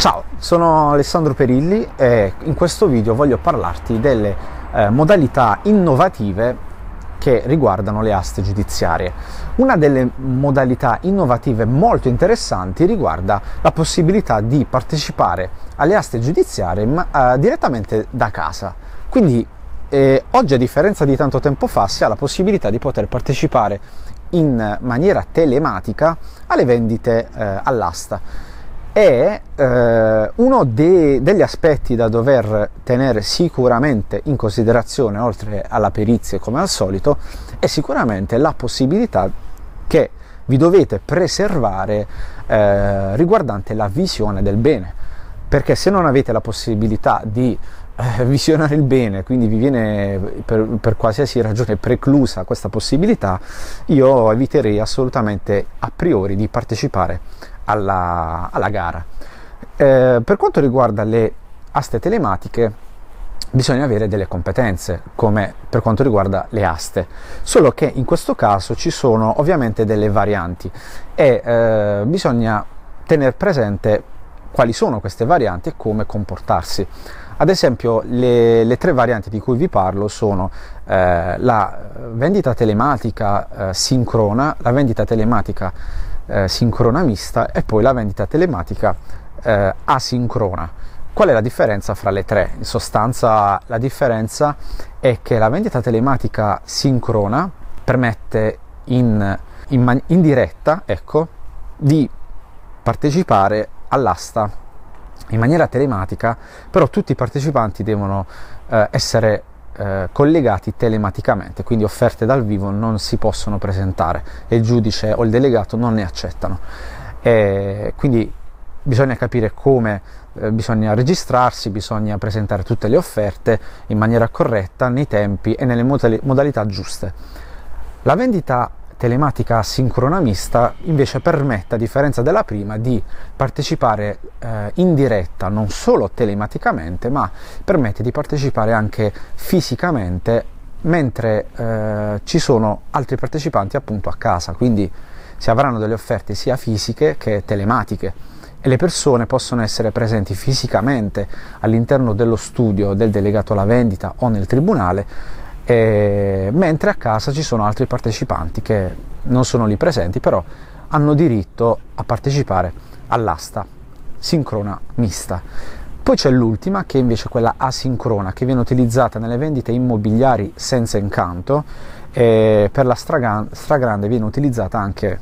Ciao, sono Alessandro Perilli e in questo video voglio parlarti delle eh, modalità innovative che riguardano le aste giudiziarie. Una delle modalità innovative molto interessanti riguarda la possibilità di partecipare alle aste giudiziarie ma, eh, direttamente da casa. Quindi eh, oggi a differenza di tanto tempo fa si ha la possibilità di poter partecipare in maniera telematica alle vendite eh, all'asta è eh, uno de- degli aspetti da dover tenere sicuramente in considerazione, oltre alla perizia come al solito, è sicuramente la possibilità che vi dovete preservare eh, riguardante la visione del bene. Perché se non avete la possibilità di eh, visionare il bene, quindi vi viene per, per, qualsiasi ragione preclusa questa possibilità, io eviterei assolutamente a priori di partecipare alla, alla gara. Eh, per quanto riguarda le aste telematiche, bisogna avere delle competenze come per quanto riguarda le aste, solo che in questo caso ci sono ovviamente delle varianti e eh, bisogna tenere presente quali sono queste varianti e come comportarsi. Ad esempio, le, le tre varianti di cui vi parlo sono eh, la vendita telematica eh, sincrona, la vendita telematica eh, sincrona mista e poi la vendita telematica eh, asincrona. Qual è la differenza fra le tre? In sostanza la differenza è che la vendita telematica sincrona permette in, in, man- in diretta ecco, di partecipare all'asta in maniera telematica, però tutti i partecipanti devono eh, essere eh, collegati telematicamente, quindi offerte dal vivo non si possono presentare e il giudice o il delegato non ne accettano. E quindi bisogna capire come eh, bisogna registrarsi, bisogna presentare tutte le offerte in maniera corretta, nei tempi e nelle modalità giuste. La vendita telematica sincronamista invece permette, a differenza della prima, di partecipare eh, in diretta non solo telematicamente, ma permette di partecipare anche fisicamente mentre eh, ci sono altri partecipanti appunto a casa, quindi si avranno delle offerte sia fisiche che telematiche. E le persone possono essere presenti fisicamente all'interno dello studio del delegato alla vendita o nel tribunale e, mentre a casa ci sono altri partecipanti che non sono lì presenti, però hanno diritto a partecipare all'asta sincrona mista. Poi c'è l'ultima, che è invece quella asincrona, che viene utilizzata nelle vendite immobiliari senza incanto e per la stragrande, stragrande viene utilizzata anche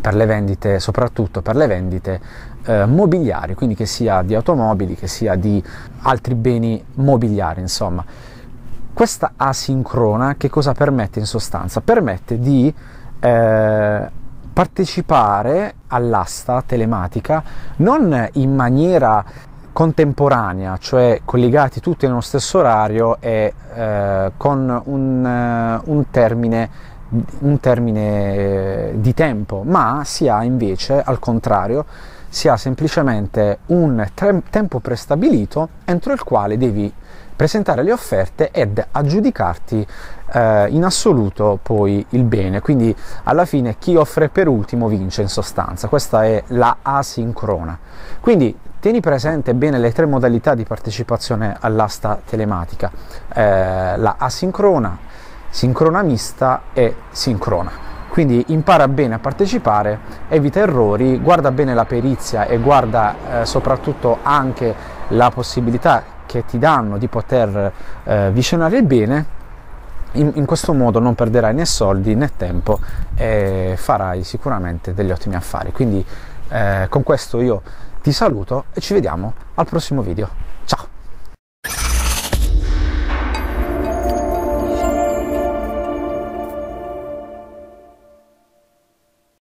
per le vendite, soprattutto per le vendite eh, mobiliari, quindi che sia di automobili, che sia di altri beni mobiliari, insomma. Questa asincrona che cosa permette in sostanza? Permette di eh, partecipare all'asta telematica non in maniera contemporanea, cioè collegati tutti nello stesso orario e eh, con un, uh, un, termine, un, termine, di tempo, ma si ha invece al contrario, si ha semplicemente un te- tempo prestabilito entro il quale devi presentare le offerte ed aggiudicarti eh, in assoluto poi il bene. Quindi alla fine chi offre per ultimo vince in sostanza. Questa è la asincrona. Quindi tieni presente bene le tre modalità di partecipazione all'asta telematica. Eh, la asincrona, sincrona mista e sincrona. Quindi impara bene a partecipare, evita errori, guarda bene la perizia e guarda eh, soprattutto anche la possibilità che ti danno di poter eh, visionare il bene, in, in, questo modo non perderai né soldi né tempo e farai sicuramente degli ottimi affari. Quindi eh, con questo io ti saluto e ci vediamo al prossimo video.